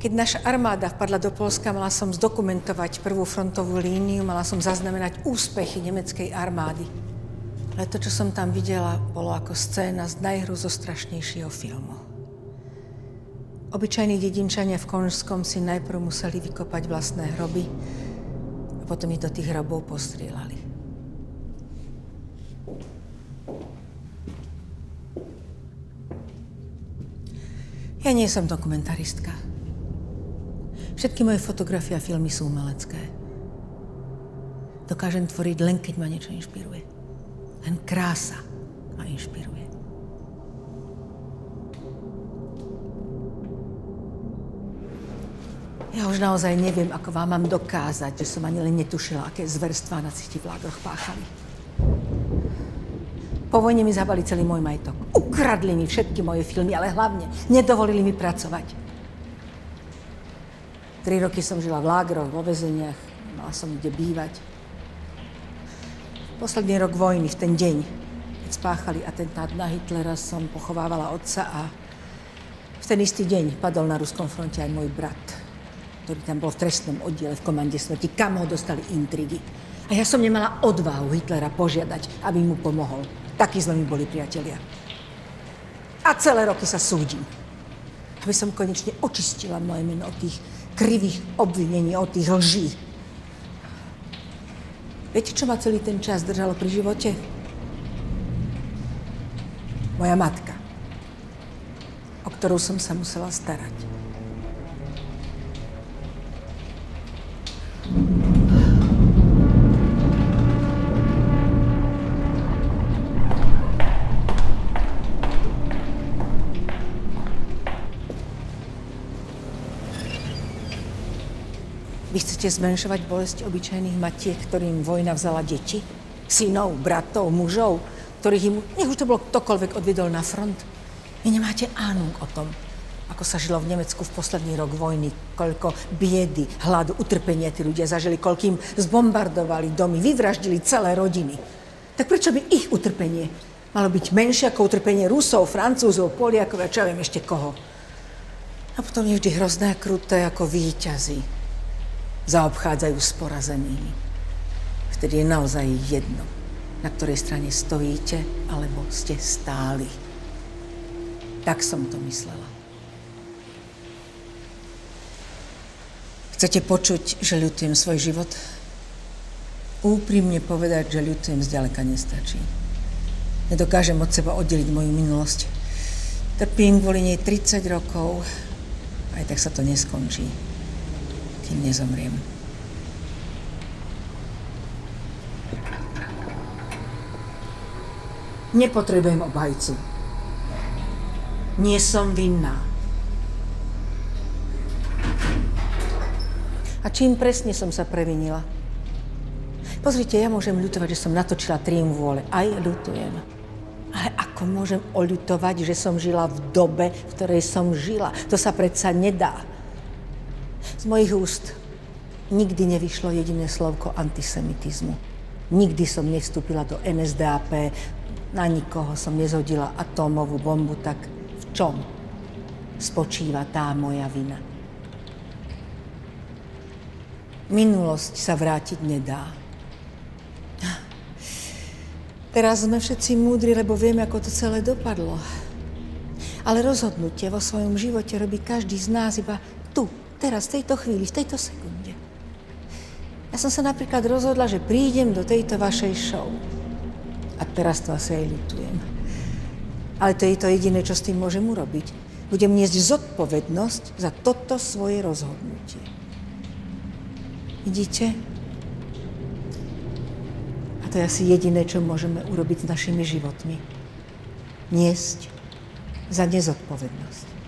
Keď naša armáda vpadla do Polska, mala som zdokumentovať prvú frontovú líniu, mala som zaznamenať úspechy nemeckej armády. Ale to, čo som tam videla, bolo ako scéna z najhruzostrašnejšieho filmu. Obyčajní dedinčania v Konžskom si najprv museli vykopať vlastné hroby a potom ich do tých hrobov postrieľali. Ja nie som dokumentaristka. Všetky moje fotografie a filmy sú umelecké. Dokážem tvoriť len, keď ma niečo inšpiruje. Len krása ma inšpiruje. Ja už naozaj neviem, ako vám mám dokázať, že som ani len netušila, aké zverstvá na cíti v lágroch páchali. Po vojne mi zabali celý môj majetok. Ukradli mi všetky moje filmy, ale hlavne nedovolili mi pracovať. Tri roky som žila v lágroch, vo väzeniach, mala som kde bývať. Posledný rok vojny, v ten deň, keď spáchali atentát na Hitlera, som pochovávala otca a v ten istý deň padol na ruskom fronte aj môj brat, ktorý tam bol v trestnom oddiele v komande smrti, kam ho dostali intrigy. A ja som nemala odvahu Hitlera požiadať, aby mu pomohol. Takí sme mi boli priatelia. A celé roky sa súdim. Aby som konečne očistila moje meno od tých krivých obvinení, od tých lží. Viete, čo ma celý ten čas držalo pri živote? Moja matka, o ktorú som sa musela starať. Vy chcete zmenšovať bolesť obyčajných matiek, ktorým vojna vzala deti? Synov, bratov, mužov, ktorých im, nech už to bolo ktokoľvek, odvedol na front? Vy nemáte ánung o tom, ako sa žilo v Nemecku v posledný rok vojny, koľko biedy, hladu, utrpenia tí ľudia zažili, koľko im zbombardovali domy, vyvraždili celé rodiny. Tak prečo by ich utrpenie malo byť menšie ako utrpenie Rusov, Francúzov, Poliakov a čo ja viem ešte koho? A potom je vždy hrozné a kruté ako výťazí zaobchádzajú s porazenými. Vtedy je naozaj jedno, na ktorej strane stojíte, alebo ste stáli. Tak som to myslela. Chcete počuť, že ľutujem svoj život? Úprimne povedať, že ľutujem zďaleka nestačí. Nedokážem od seba oddeliť moju minulosť. Trpím kvôli nej 30 rokov, aj tak sa to neskončí kým nezomriem. Nepotrebujem obhajcu. Nie som vinná. A čím presne som sa previnila? Pozrite, ja môžem ľutovať, že som natočila triumf vôle. Aj ľutujem. Ale ako môžem oľutovať, že som žila v dobe, v ktorej som žila? To sa predsa nedá. Z mojich úst nikdy nevyšlo jediné slovko antisemitizmu. Nikdy som nevstúpila do NSDAP, na nikoho som nezhodila atómovú bombu, tak v čom spočíva tá moja vina? Minulosť sa vrátiť nedá. Teraz sme všetci múdri, lebo vieme, ako to celé dopadlo. Ale rozhodnutie vo svojom živote robí každý z nás iba tu, Teraz, v tejto chvíli, v tejto sekunde. Ja som sa napríklad rozhodla, že prídem do tejto vašej show. A teraz to asi aj ľutujem. Ale to je to jediné, čo s tým môžem urobiť. Budem niesť zodpovednosť za toto svoje rozhodnutie. Vidíte? A to je asi jediné, čo môžeme urobiť s našimi životmi. Niesť za nezodpovednosť.